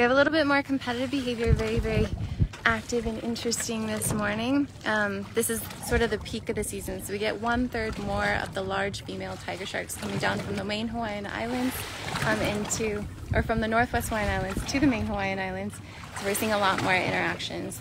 We have a little bit more competitive behavior, very, very active and interesting this morning. Um, this is sort of the peak of the season, so we get one third more of the large female tiger sharks coming down from the main Hawaiian Islands um, into, or from the northwest Hawaiian Islands to the main Hawaiian Islands. So we're seeing a lot more interactions.